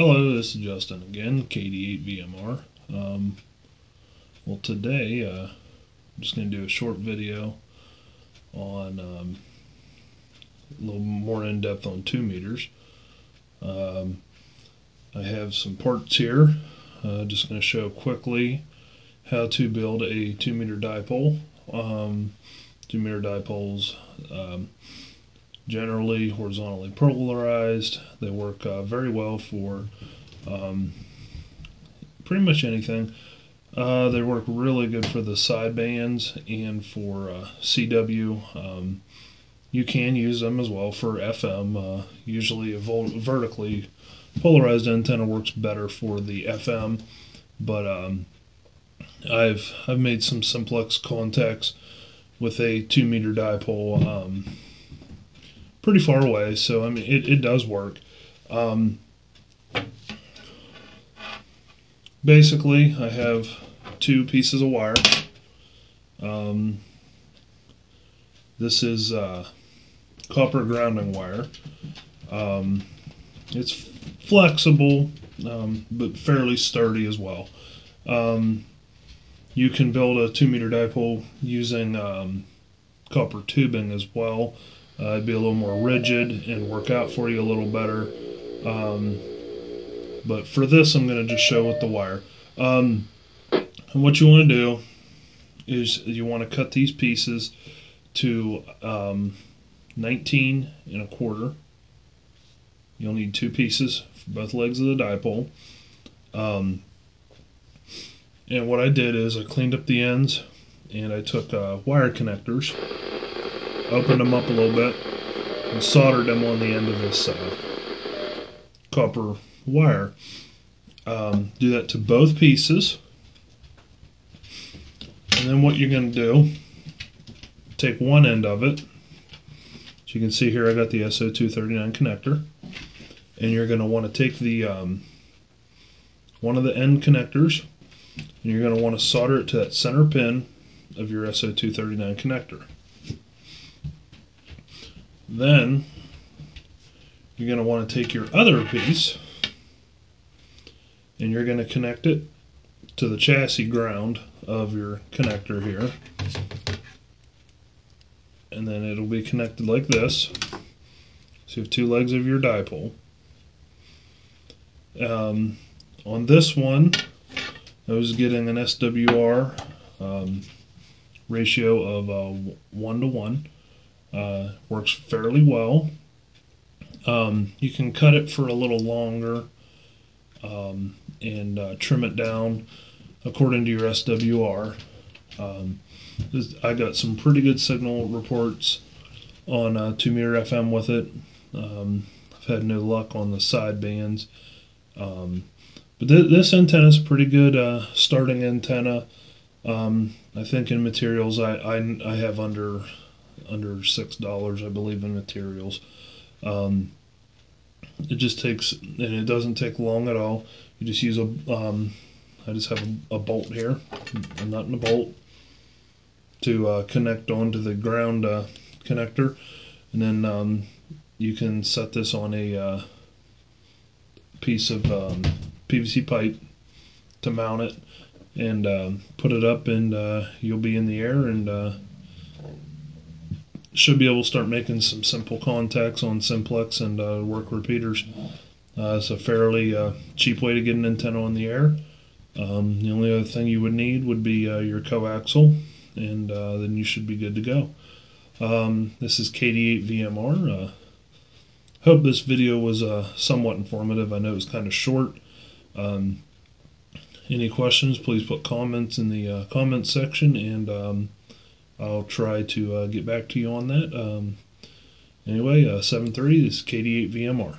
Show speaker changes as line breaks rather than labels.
Hello, this is Justin again, KD8VMR. Um, well, today uh, I'm just going to do a short video on um, a little more in depth on 2 meters. Um, I have some parts here. Uh, just going to show quickly how to build a 2 meter dipole. Um, 2 meter dipoles um, generally horizontally polarized. They work uh, very well for um, pretty much anything. Uh, they work really good for the sidebands and for uh, CW. Um, you can use them as well for FM. Uh, usually, a vertically polarized antenna works better for the FM, but um, I've I've made some simplex contacts with a two meter dipole um, pretty far away, so I mean it, it does work. Um, basically, I have two pieces of wire. Um, this is uh, copper grounding wire. Um, it's flexible, um, but fairly sturdy as well. Um, you can build a two meter dipole using um, copper tubing as well. Uh, it'd be a little more rigid and work out for you a little better. Um, but for this, I'm going to just show with the wire. Um, and what you want to do is you want to cut these pieces to um, 19 and a quarter. You'll need two pieces for both legs of the dipole. Um, and what I did is I cleaned up the ends and I took uh, wire connectors, opened them up a little bit, and soldered them on the end of this uh, copper wire. Um, do that to both pieces. And then what you're going to do, take one end of it. As you can see here, I got the SO239 connector. And you're going to want to take the um, one of the end connectors and you're going to want to solder it to that center pin of your SO239 connector. Then you're going to want to take your other piece and you're going to connect it to the chassis ground of your connector here. And then it'll be connected like this. So you have two legs of your dipole. Um, on this one, I was getting an SWR um, ratio of uh, 1 to 1. Uh, works fairly well. Um, you can cut it for a little longer um, and uh, trim it down according to your SWR. Um, I got some pretty good signal reports on uh, 2 meter FM with it. Um, I've had no luck on the side bands. Um, but th- this antenna is a pretty good uh, starting antenna. Um, I think in materials I, I, I have under under six dollars I believe in materials. Um, it just takes and it doesn't take long at all. You just use a um, I just have a, a, bolt here, a nut and a bolt to uh, connect onto the ground uh, connector, and then um, you can set this on a uh, piece of um, PVC pipe to mount it and um, put it up, and uh, you'll be in the air and uh, should be able to start making some simple contacts on simplex and uh, work repeaters. Uh, it's a fairly uh, cheap way to get an antenna on the air. Um, the only other thing you would need would be uh, your coaxial, and then you should be good to go. Um, this is KD8VMR. hope this video was somewhat informative. I know it was kind of short. Um, any questions, please put comments in the uh, comment section and um, I'll try to uh, get back to you on that. Um, anyway, uh, 7.30, is KD8VMR.